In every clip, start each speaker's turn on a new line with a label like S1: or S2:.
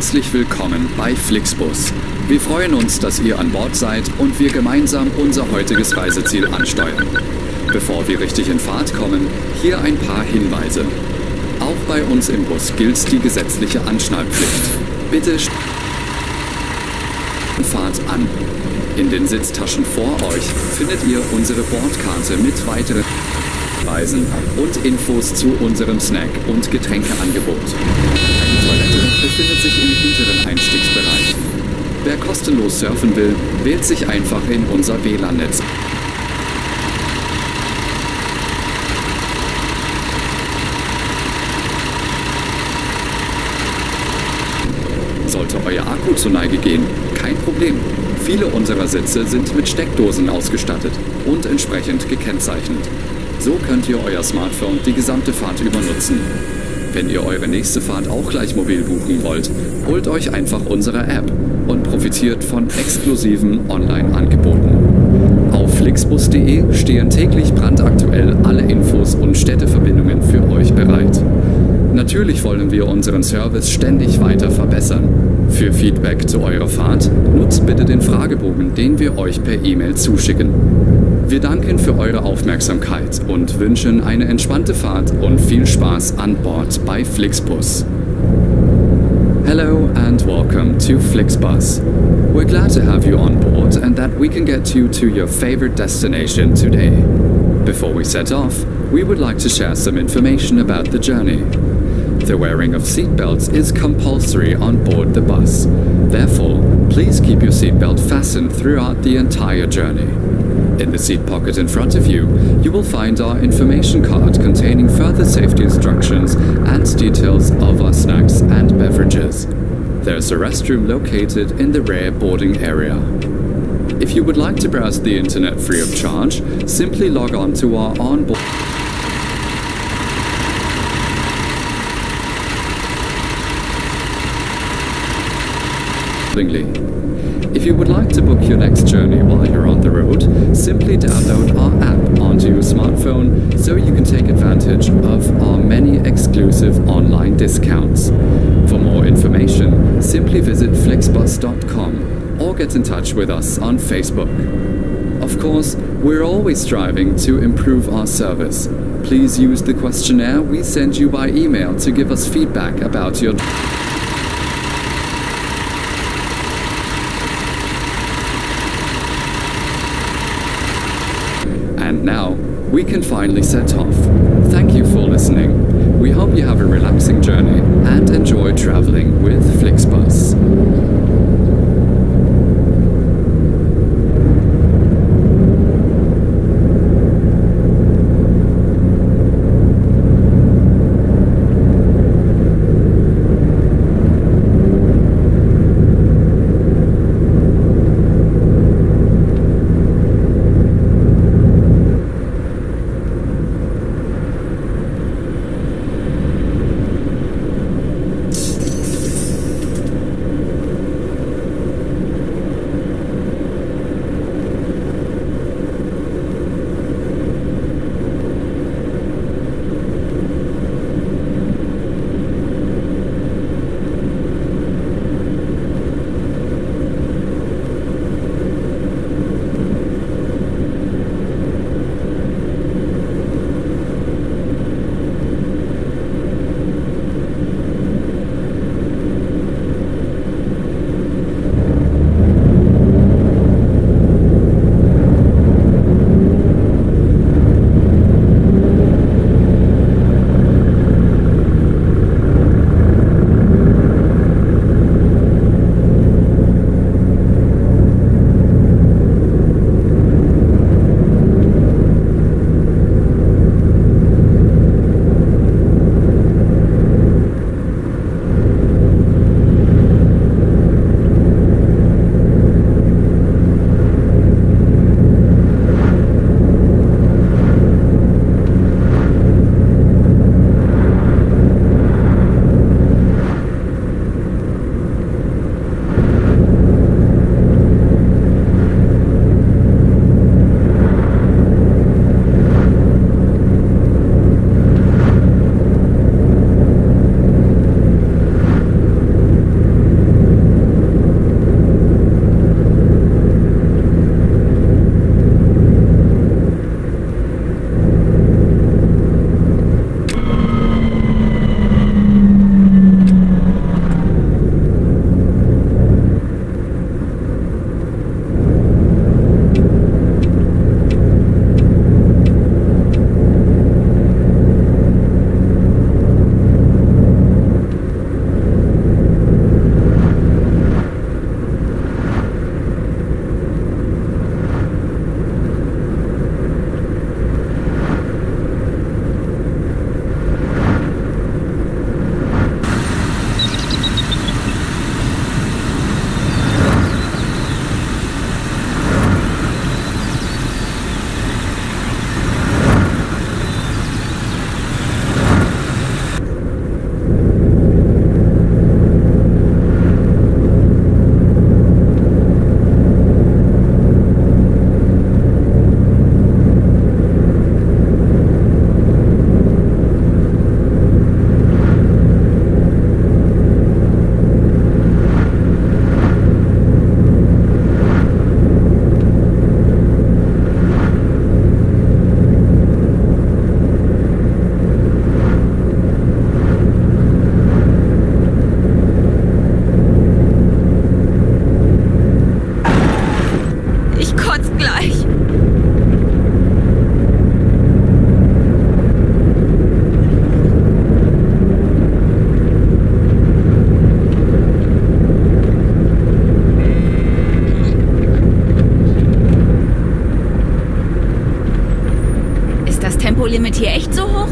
S1: Herzlich willkommen bei Flixbus. Wir freuen uns, dass ihr an Bord seid und wir gemeinsam unser heutiges Reiseziel ansteuern. Bevor wir richtig in Fahrt kommen, hier ein paar Hinweise. Auch bei uns im Bus gilt die gesetzliche Anschnallpflicht. Bitte Fahrt an. In den Sitztaschen vor euch findet ihr unsere Bordkarte mit weiteren Reisen und Infos zu unserem Snack- und Getränkeangebot. Befindet sich im hinteren Einstiegsbereich. Wer kostenlos surfen will, wählt sich einfach in unser WLAN-Netz. Sollte euer Akku zur Neige gehen, kein Problem. Viele unserer Sitze sind mit Steckdosen ausgestattet und entsprechend gekennzeichnet. So könnt ihr euer Smartphone die gesamte Fahrt über nutzen. Wenn ihr eure nächste Fahrt auch gleich mobil buchen wollt, holt euch einfach unsere App und profitiert von exklusiven Online-Angeboten. Auf flixbus.de stehen täglich brandaktuell alle Infos und Städteverbindungen für euch bereit. Natürlich wollen wir unseren Service ständig weiter verbessern. Für Feedback zu eurer Fahrt nutzt bitte den Fragebogen, den wir euch per E-Mail zuschicken. Wir danken für eure Aufmerksamkeit und wünschen eine entspannte Fahrt und viel Spaß an Bord bei Flixbus. Hello and welcome to Flixbus. We're glad to have you on board and that we can get you to your favorite destination today. Before we set off, we would like to share some information about the journey. The wearing of seatbelts is compulsory on board the bus. Therefore, please keep your seatbelt fastened throughout the entire journey. In the seat pocket in front of you, you will find our information card containing further safety instructions and details of our snacks and beverages. There's a restroom located in the rear boarding area. If you would like to browse the internet free of charge, simply log on to our onboard If you would like to book your next journey while you're on the road, simply download our app onto your smartphone so you can take advantage of our many exclusive online discounts. For more information, simply visit flixbus.com or get in touch with us on Facebook. Of course, we're always striving to improve our service. Please use the questionnaire we send you by email to give us feedback about your And now, we can finally set off. Thank you for listening. We hope you have a relaxing journey and enjoy traveling with Flixbus.
S2: Tempolimit hier echt so hoch?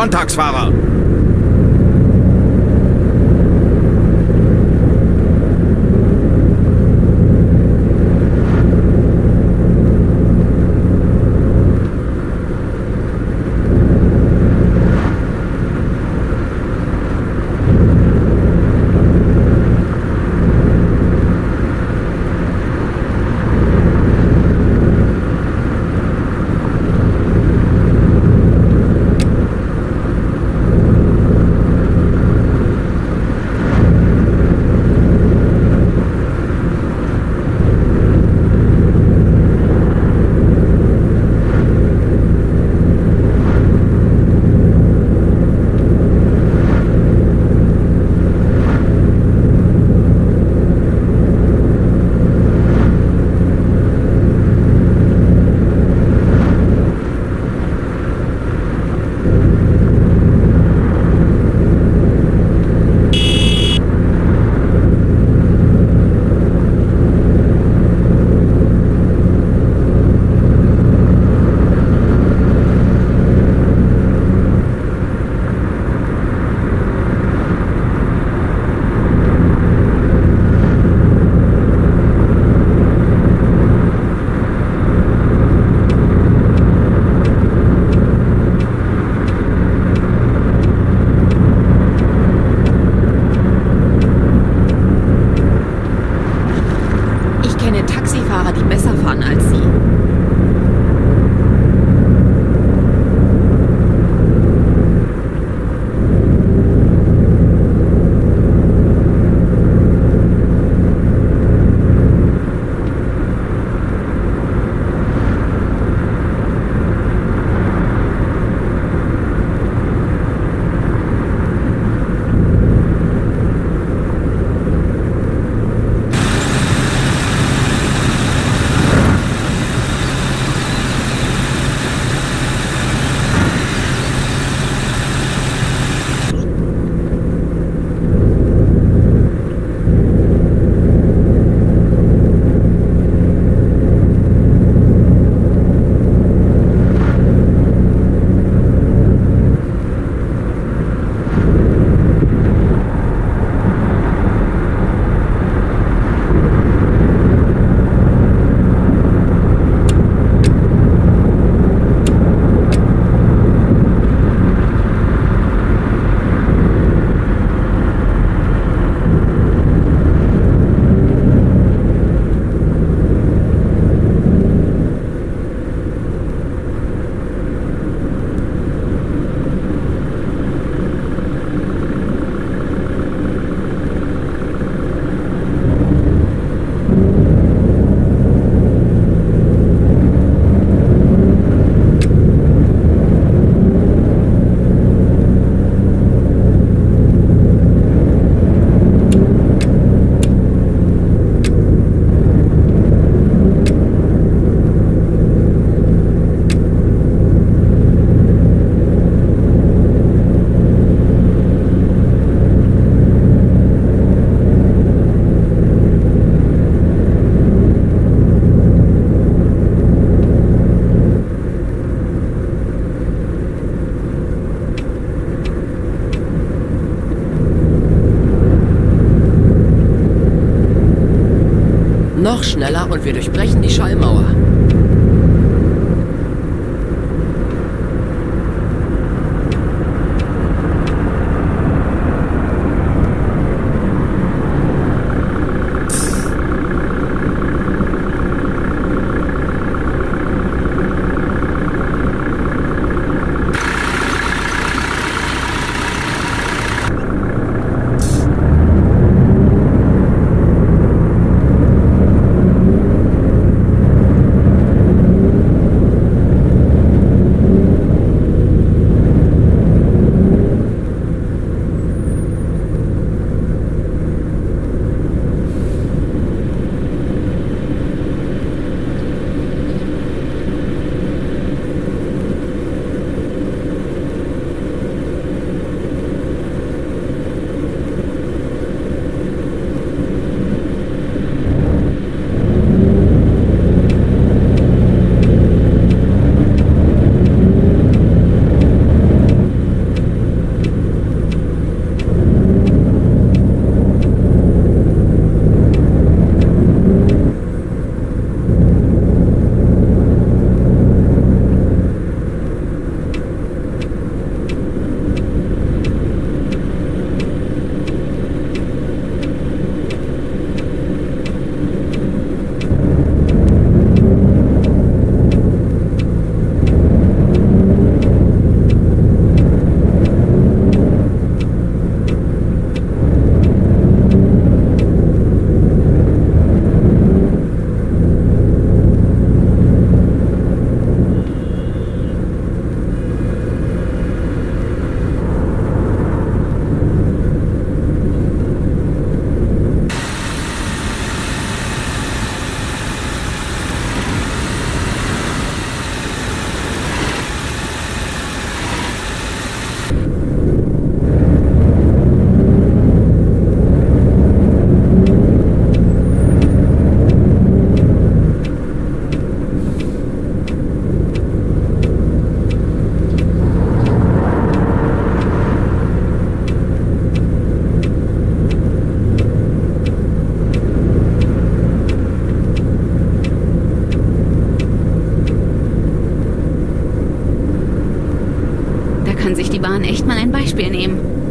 S3: Sonntagsfahrer!
S2: Noch schneller und wir durchbrechen die Schallmauer.
S4: Mal ein Beispiel nehmen.